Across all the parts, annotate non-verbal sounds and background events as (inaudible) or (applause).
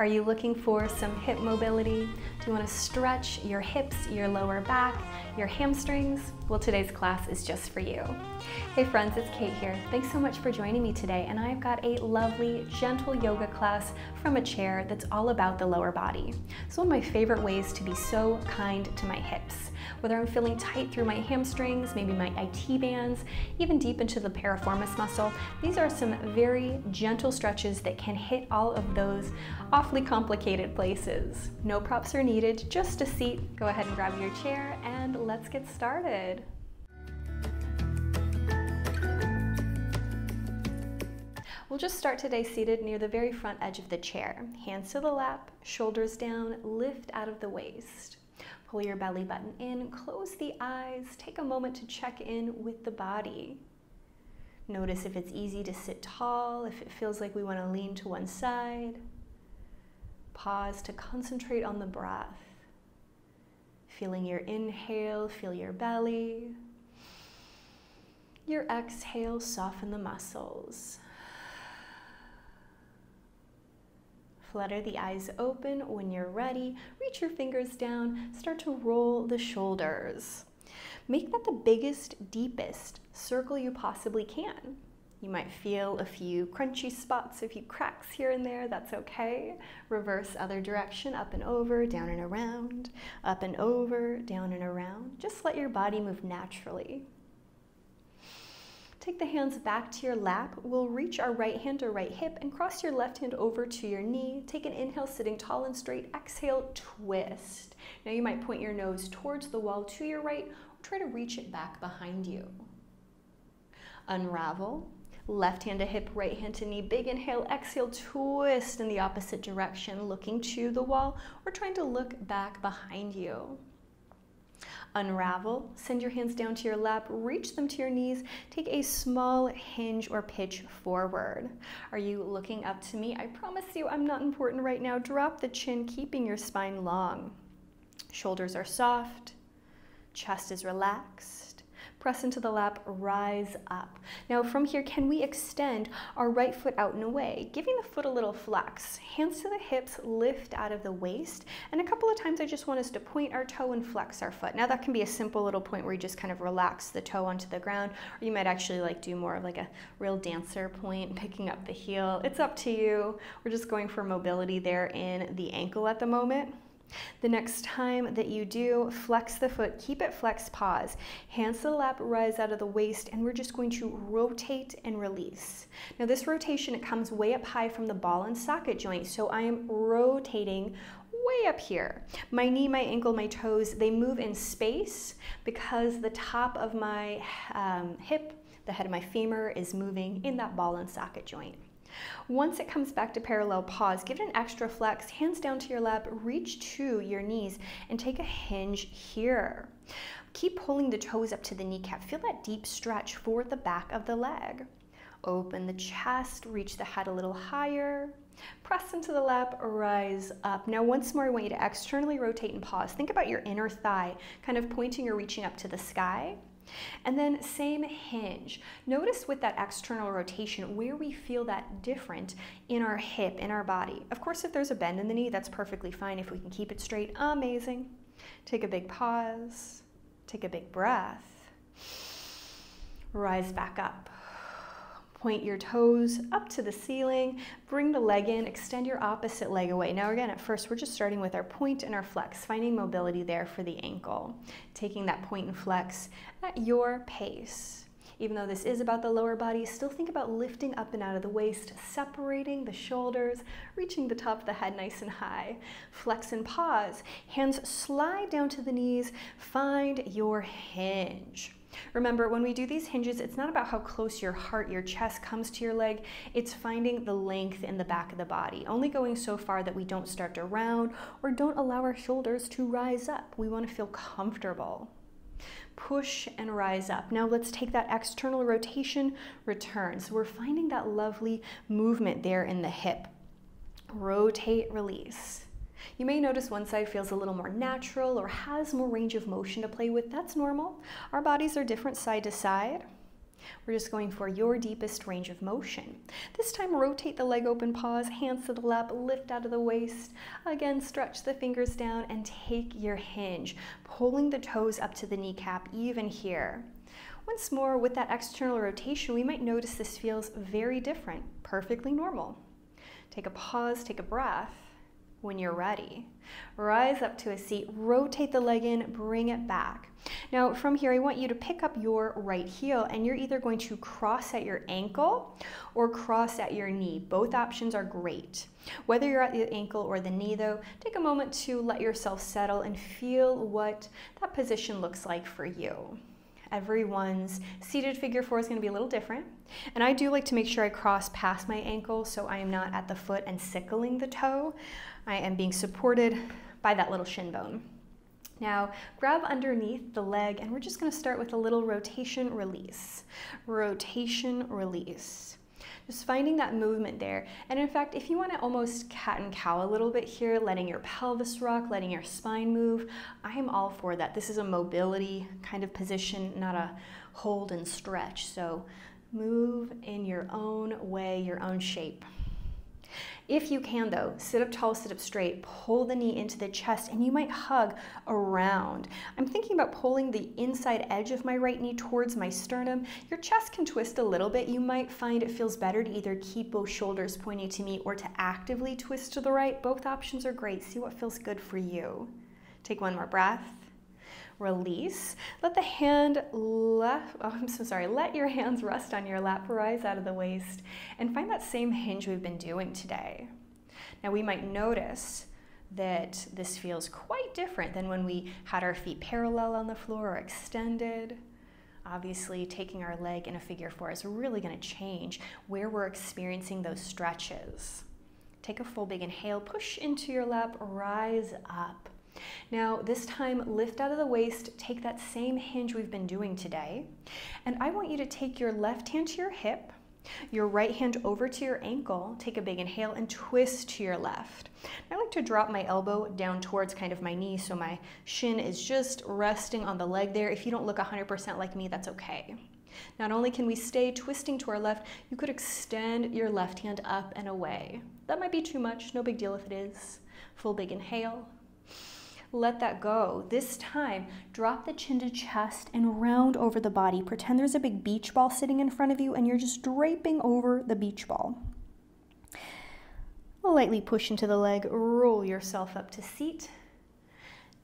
Are you looking for some hip mobility? Do you want to stretch your hips, your lower back, your hamstrings? Well, today's class is just for you. Hey friends, it's Kait here. Thanks so much for joining me today, and I've got a lovely, gentle yoga class from a chair that's all about the lower body. It's one of my favorite ways to be so kind to my hips. Whether I'm feeling tight through my hamstrings, maybe my IT bands, even deep into the piriformis muscle, these are some very gentle stretches that can hit all of those awfully complicated places. No props are needed, just a seat. Go ahead and grab your chair and let's get started. We'll just start today seated near the very front edge of the chair. Hands to the lap, shoulders down, lift out of the waist. Pull your belly button in, close the eyes, take a moment to check in with the body. Notice if it's easy to sit tall, if it feels like we want to lean to one side. Pause to concentrate on the breath. Feeling your inhale, feel your belly. Your exhale, soften the muscles. Flutter the eyes open when you're ready. Reach your fingers down. Start to roll the shoulders. Make that the biggest, deepest circle you possibly can. You might feel a few crunchy spots, a few cracks here and there, that's okay. Reverse other direction, up and over, down and around, up and over, down and around. Just let your body move naturally. Take the hands back to your lap. We'll reach our right hand or right hip and cross your left hand over to your knee. Take an inhale, sitting tall and straight. Exhale, twist. Now you might point your nose towards the wall to your right or try to reach it back behind you. Unravel. Left hand to hip, right hand to knee. Big inhale, exhale, twist in the opposite direction, looking to the wall or trying to look back behind you. Unravel, send your hands down to your lap, reach them to your knees, take a small hinge or pitch forward. Are you looking up to me? I promise you I'm not important right now. Drop the chin, keeping your spine long. Shoulders are soft, chest is relaxed press into the lap, rise up. Now from here, can we extend our right foot out and away, giving the foot a little flex. Hands to the hips, lift out of the waist. And a couple of times I just want us to point our toe and flex our foot. Now that can be a simple little point where you just kind of relax the toe onto the ground, or you might actually like do more of like a real dancer point, (laughs) picking up the heel. It's up to you. We're just going for mobility there in the ankle at the moment. The next time that you do, flex the foot, keep it flexed, pause. Hands to the lap, rise out of the waist, and we're just going to rotate and release. Now this rotation, it comes way up high from the ball and socket joint, so I am rotating way up here. My knee, my ankle, my toes, they move in space because the top of my um, hip, the head of my femur is moving in that ball and socket joint. Once it comes back to parallel pause, give it an extra flex, hands down to your lap, reach to your knees, and take a hinge here. Keep pulling the toes up to the kneecap. Feel that deep stretch for the back of the leg. Open the chest, reach the head a little higher. Press into the lap, rise up. Now once more, I want you to externally rotate and pause. Think about your inner thigh, kind of pointing or reaching up to the sky. And then same hinge. Notice with that external rotation where we feel that different in our hip, in our body. Of course, if there's a bend in the knee, that's perfectly fine. If we can keep it straight, amazing. Take a big pause, take a big breath, rise back up. Point your toes up to the ceiling, bring the leg in, extend your opposite leg away. Now again, at first we're just starting with our point and our flex, finding mobility there for the ankle. Taking that point and flex at your pace. Even though this is about the lower body, still think about lifting up and out of the waist, separating the shoulders, reaching the top of the head nice and high. Flex and pause. Hands slide down to the knees. Find your hinge. Remember, when we do these hinges, it's not about how close your heart, your chest comes to your leg. It's finding the length in the back of the body, only going so far that we don't start to round or don't allow our shoulders to rise up. We want to feel comfortable. Push and rise up. Now let's take that external rotation, return. So we're finding that lovely movement there in the hip. Rotate, release. You may notice one side feels a little more natural or has more range of motion to play with. That's normal. Our bodies are different side to side. We're just going for your deepest range of motion. This time, rotate the leg open, pause, hands to the lap, lift out of the waist. Again, stretch the fingers down and take your hinge, pulling the toes up to the kneecap, even here. Once more, with that external rotation, we might notice this feels very different, perfectly normal. Take a pause, take a breath when you're ready. Rise up to a seat, rotate the leg in, bring it back. Now from here, I want you to pick up your right heel and you're either going to cross at your ankle or cross at your knee. Both options are great. Whether you're at the ankle or the knee though, take a moment to let yourself settle and feel what that position looks like for you. Everyone's seated figure four is going to be a little different. And I do like to make sure I cross past my ankle so I am not at the foot and sickling the toe. I am being supported by that little shin bone. Now, grab underneath the leg and we're just gonna start with a little rotation release. Rotation release. Just finding that movement there. And in fact, if you wanna almost cat and cow a little bit here, letting your pelvis rock, letting your spine move, I am all for that. This is a mobility kind of position, not a hold and stretch. So move in your own way, your own shape. If you can though, sit up tall, sit up straight, pull the knee into the chest, and you might hug around. I'm thinking about pulling the inside edge of my right knee towards my sternum. Your chest can twist a little bit. You might find it feels better to either keep both shoulders pointing to me or to actively twist to the right. Both options are great. See what feels good for you. Take one more breath release. Let the hand left, (laughs) oh, I'm so sorry, let your hands rest on your lap, rise out of the waist, and find that same hinge we've been doing today. Now we might notice that this feels quite different than when we had our feet parallel on the floor or extended. Obviously, taking our leg in a figure four is really going to change where we're experiencing those stretches. Take a full big inhale, push into your lap, rise up. Now, this time, lift out of the waist, take that same hinge we've been doing today, and I want you to take your left hand to your hip, your right hand over to your ankle, take a big inhale and twist to your left. I like to drop my elbow down towards kind of my knee so my shin is just resting on the leg there. If you don't look 100% like me, that's okay. Not only can we stay twisting to our left, you could extend your left hand up and away. That might be too much, no big deal if it is. Full big inhale let that go. This time, drop the chin to chest and round over the body. Pretend there's a big beach ball sitting in front of you and you're just draping over the beach ball. Lightly push into the leg, roll yourself up to seat,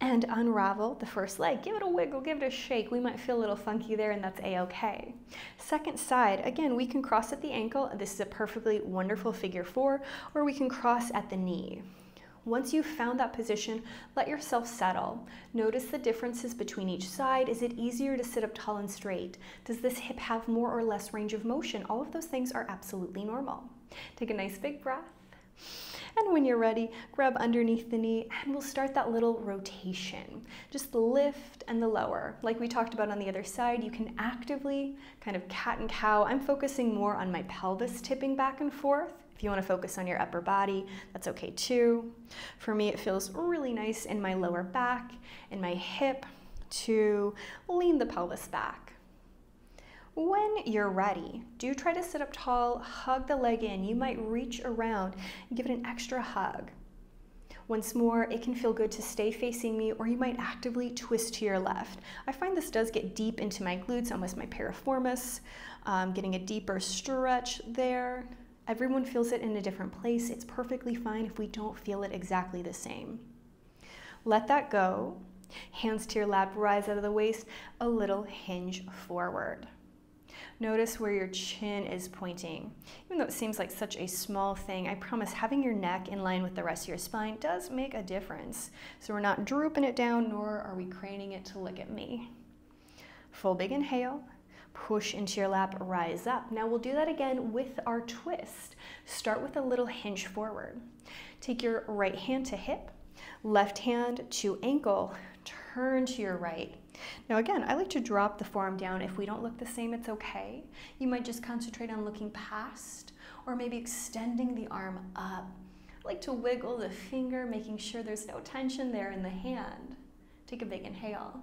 and unravel the first leg. Give it a wiggle, give it a shake. We might feel a little funky there and that's a-okay. Second side, again, we can cross at the ankle. This is a perfectly wonderful figure four, or we can cross at the knee. Once you've found that position, let yourself settle. Notice the differences between each side. Is it easier to sit up tall and straight? Does this hip have more or less range of motion? All of those things are absolutely normal. Take a nice big breath. And when you're ready, grab underneath the knee and we'll start that little rotation. Just the lift and the lower. Like we talked about on the other side, you can actively kind of cat and cow. I'm focusing more on my pelvis tipping back and forth. If you want to focus on your upper body, that's okay too. For me, it feels really nice in my lower back, in my hip, to lean the pelvis back. When you're ready, do try to sit up tall, hug the leg in. You might reach around and give it an extra hug. Once more, it can feel good to stay facing me or you might actively twist to your left. I find this does get deep into my glutes, almost my piriformis, um, getting a deeper stretch there. Everyone feels it in a different place. It's perfectly fine if we don't feel it exactly the same. Let that go. Hands to your lap, rise out of the waist, a little hinge forward. Notice where your chin is pointing. Even though it seems like such a small thing, I promise having your neck in line with the rest of your spine does make a difference. So we're not drooping it down, nor are we craning it to look at me. Full big inhale, push into your lap, rise up. Now we'll do that again with our twist. Start with a little hinge forward. Take your right hand to hip, left hand to ankle, turn to your right. Now again, I like to drop the forearm down. If we don't look the same, it's okay. You might just concentrate on looking past or maybe extending the arm up. I like to wiggle the finger, making sure there's no tension there in the hand. Take a big inhale.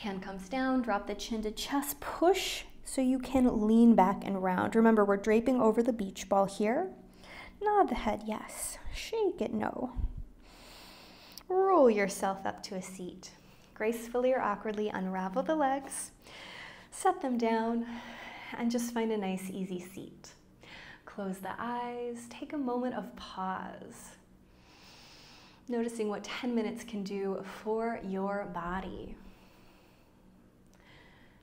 Hand comes down, drop the chin to chest, push so you can lean back and round. Remember, we're draping over the beach ball here. Nod the head, yes. Shake it, no. Roll yourself up to a seat. Gracefully or awkwardly unravel the legs, set them down, and just find a nice, easy seat. Close the eyes, take a moment of pause. Noticing what 10 minutes can do for your body.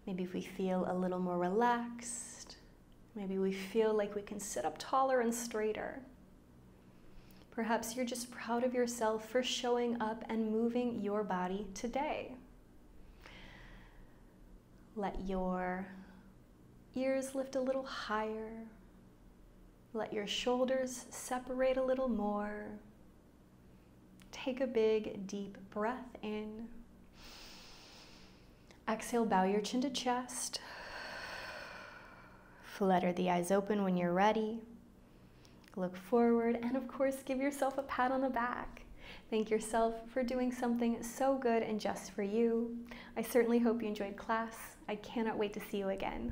Maybe if we feel a little more relaxed, maybe we feel like we can sit up taller and straighter. Perhaps you're just proud of yourself for showing up and moving your body today. Let your ears lift a little higher. Let your shoulders separate a little more. Take a big, deep breath in. Exhale, bow your chin to chest. Flutter the eyes open when you're ready. Look forward, and of course, give yourself a pat on the back. Thank yourself for doing something so good and just for you. I certainly hope you enjoyed class. I cannot wait to see you again.